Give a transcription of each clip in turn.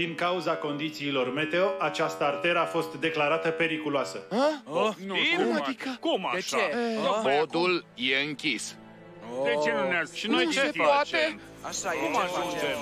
Din cauza condițiilor meteo, această arteră a fost declarată periculoasă. Oh, nu, Cum adică? Cum așa? De ce? Podul e închis. De ce nu ne-ar Și noi Nu ce se facem? poate. Așa e, Cum ce ajungem? facem?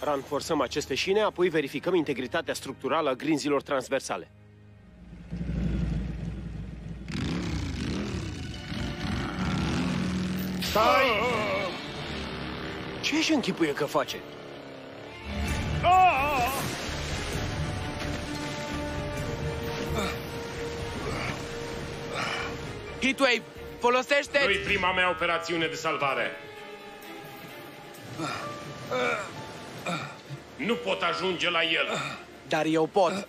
Ranforsăm aceste șine, apoi verificăm integritatea structurală a grinzilor transversale. Stai! Ce își închipuie că face? Heatwave, folosește Nu-i prima mea operațiune de salvare. Nu pot ajunge la el. Dar eu pot.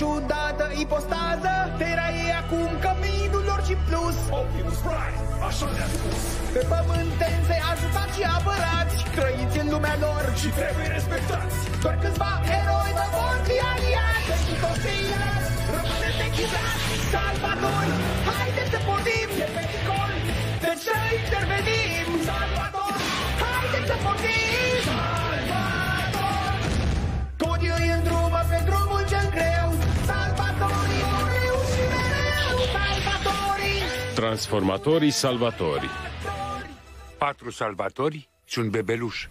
Ciudată ipostază. Terra e acum căminul lor și plus. Optimus Prime, așa ne-a spus. Pe pământeni să-i ajutați și apărați. Trăiți în lumea lor. Și trebuie respectați. Doar câțiva eroi vă vor fi aliați. Pentru toți ceilalți rămâneți echizați Salvatori, haideți să pornim. E pericol, deci să intervenim. Salvatori, haideți să pornim Transformatorii salvatori. Patru salvatori și un bebeluș.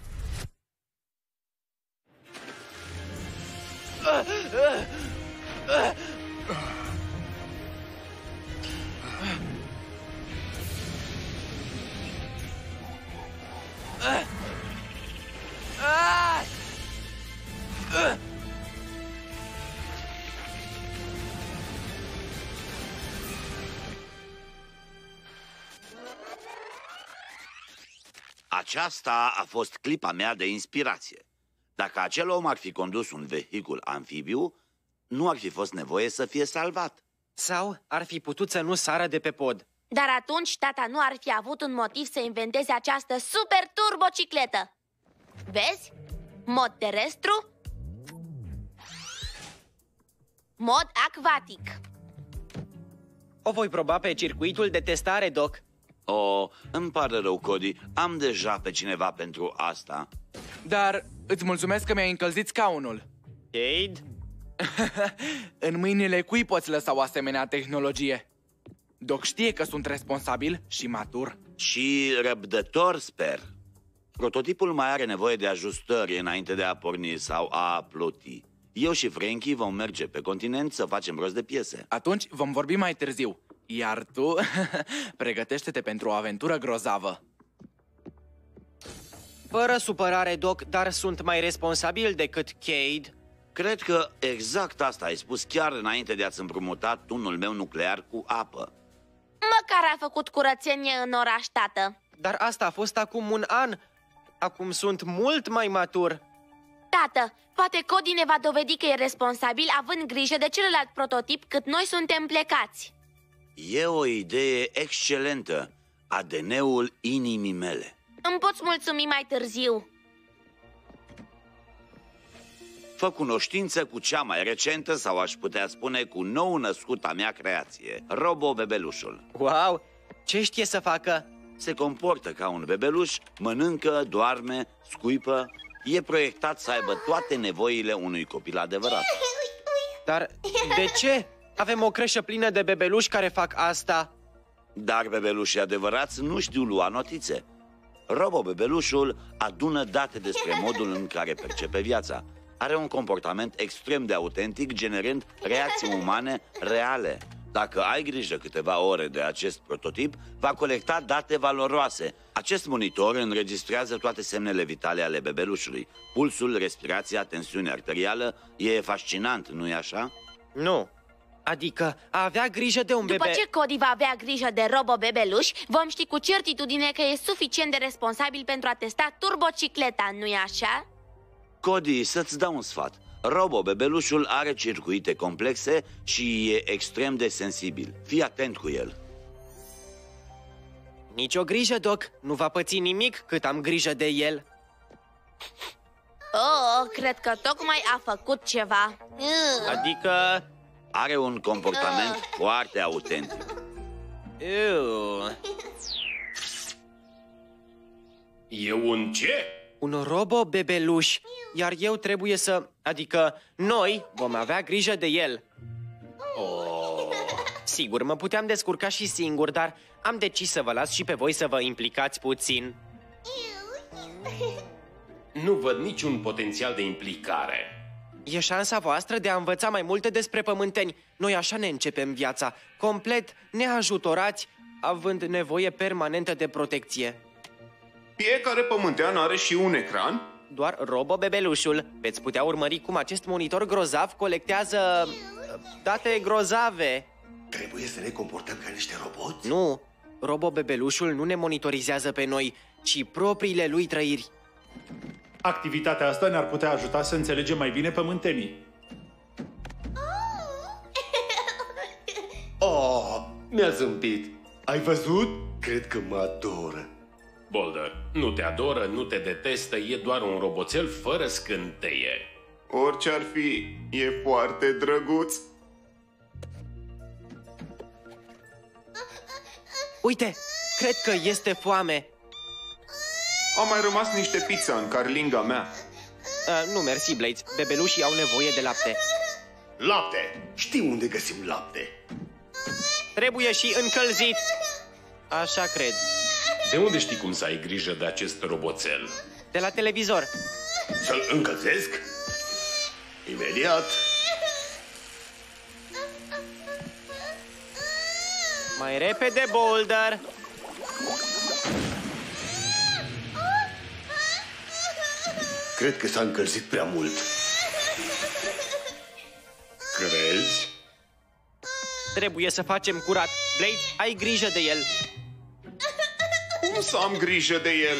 Aceasta a fost clipa mea de inspirație. Dacă acel om ar fi condus un vehicul amfibiu, nu ar fi fost nevoie să fie salvat. Sau ar fi putut să nu sară de pe pod. Dar atunci tata nu ar fi avut un motiv să inventeze această super turbocicletă. Vezi? Mod terestru, mod acvatic. O voi proba pe circuitul de testare, Doc. O, îmi pare rău, Cody, am deja pe cineva pentru asta. Dar îți mulțumesc că mi-ai încălzit scaunul. Cade? În mâinile cui poți lăsa o asemenea tehnologie? Doc știe că sunt responsabil și matur. Și răbdător, sper. Prototipul mai are nevoie de ajustări înainte de a porni sau a ploti. Eu și Frankie vom merge pe continent să facem rost de piese. Atunci vom vorbi mai târziu. Iar tu, pregătește-te pentru o aventură grozavă. Fără supărare, Doc, dar sunt mai responsabil decât Cade. Cred că exact asta ai spus chiar înainte de a-ți împrumuta tunul meu nuclear cu apă. Măcar a făcut curățenie în oraș, tată. Dar asta a fost acum un an. Acum sunt mult mai matur. Tată, poate Cody ne va dovedi că e responsabil având grijă de celălalt prototip cât noi suntem plecați. E o idee excelentă. ADN-ul inimii mele. Îmi poți mulțumi mai târziu. Fă cunoștință cu cea mai recentă sau aș putea spune cu nou născuta mea creație, Robo Bebelușul. Wow! Ce știe să facă? Se comportă ca un bebeluș, mănâncă, doarme, scuipă, e proiectat să aibă toate nevoile unui copil adevărat. Dar de ce? Avem o creșă plină de bebeluși care fac asta. Dar bebelușii adevărați nu știu lua notițe. Robo Bebelușul adună date despre modul în care percepe viața. Are un comportament extrem de autentic, generând reacții umane reale. Dacă ai grijă câteva ore de acest prototip, va colecta date valoroase. Acest monitor înregistrează toate semnele vitale ale bebelușului. Pulsul, respirația, tensiunea arterială. E fascinant, nu-i așa? Nu. Adică a avea grijă de un După bebe... ce Cody va avea grijă de Robo Bebeluș, vom ști cu certitudine că e suficient de responsabil pentru a testa turbocicleta, nu-i așa? Cody, să-ți dau un sfat. Robo, bebelușul are circuite complexe și e extrem de sensibil. Fii atent cu el. Nici o grijă, Doc. Nu va păți nimic cât am grijă de el. Oh, cred că tocmai a făcut ceva. Ugh. Adică... Are un comportament foarte autentic. Iu, E un ce? un robo bebeluș, iar eu trebuie să... Adică noi vom avea grijă de el. Oh. Sigur, mă puteam descurca și singur, dar am decis să vă las și pe voi să vă implicați puțin. Nu văd niciun potențial de implicare. E șansa voastră de a învăța mai multe despre pământeni. Noi așa ne începem viața, complet neajutorați, având nevoie permanentă de protecție. Fiecare pământean are și un ecran? Doar Robo Bebelușul. Veți putea urmări cum acest monitor grozav colectează... uh, date grozave. Trebuie să ne comportăm ca niște roboți? Nu, Robo Bebelușul nu ne monitorizează pe noi, ci propriile lui trăiri. Activitatea asta ne-ar putea ajuta să înțelegem mai bine pământenii. Oh, mi-a zâmbit. Ai văzut? Cred că mă adoră. Boulder, nu te adoră, nu te detestă, e doar un roboțel fără scânteie. Orice ar fi, e foarte drăguț. Uite, cred că este foame. Au mai rămas niște pizza în carlinga mea. Uh, nu, mersi, Blades. Bebelușii au nevoie de lapte. Lapte! Știi unde găsim lapte? Trebuie și încălzit. Așa cred. De unde știi cum să ai grijă de acest roboțel? De la televizor. Să-l încălzesc? Imediat. Mai repede, Boulder. Cred că s-a încălzit prea mult. Crezi? Trebuie să facem curat. Blades, ai grijă de el. Cum să am grijă de el?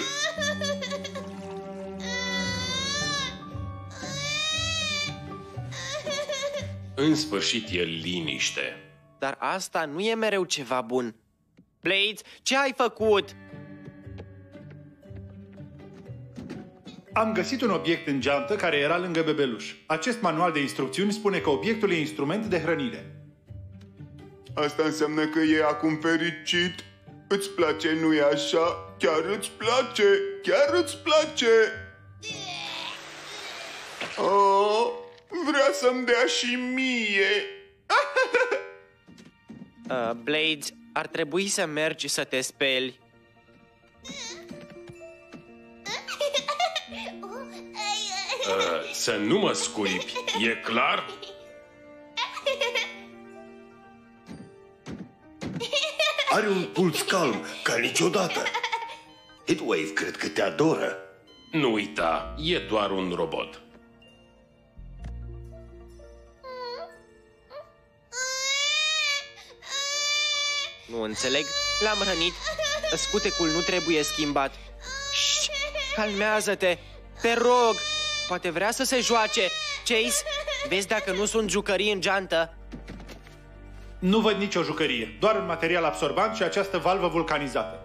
În sfârșit e liniște. Dar asta nu e mereu ceva bun. Blades, ce ai făcut? Am găsit un obiect în geantă care era lângă bebeluș. Acest manual de instrucțiuni spune că obiectul e instrument de hrănire. Asta înseamnă că e acum fericit. Îți place, nu-i așa? Chiar îți place? Chiar îți place? Oh, vrea să-mi dea și mie. Uh, Blades, ar trebui să mergi să te speli. Uh, să nu mă scuipi, e clar? Are un puls calm, ca niciodată. Heatwave cred că te adoră. Nu uita, e doar un robot. Nu înțeleg. L-am hrănit. Scutecul nu trebuie schimbat. Șșt, calmează-te. Te rog. Poate vrea să se joace. Chase, vezi dacă nu sunt jucării în geantă. Nu văd nicio jucărie, doar un material absorbant și această valvă vulcanizată.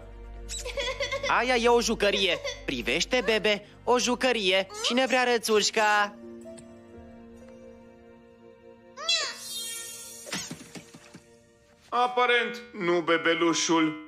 Aia e o jucărie. Privește, bebe, o jucărie. Cine vrea rățușca? Aparent, nu bebelușul.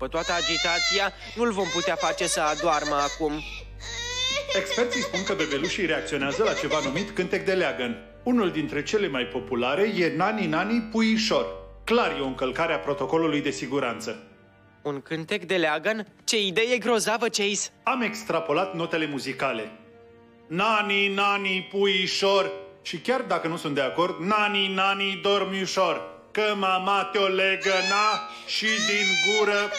După toată agitația, nu-l vom putea face să adoarmă acum. Experții spun că bebelușii reacționează la ceva numit cântec de leagăn. Unul dintre cele mai populare e Nani Nani Puișor. Clar e o încălcare a protocolului de siguranță. Un cântec de leagăn? Ce idee grozavă, Chase! Am extrapolat notele muzicale. Nani, nani, puișor. Și chiar dacă nu sunt de acord, nani, nani, dormiușor. Că mama te-o legăna și din gură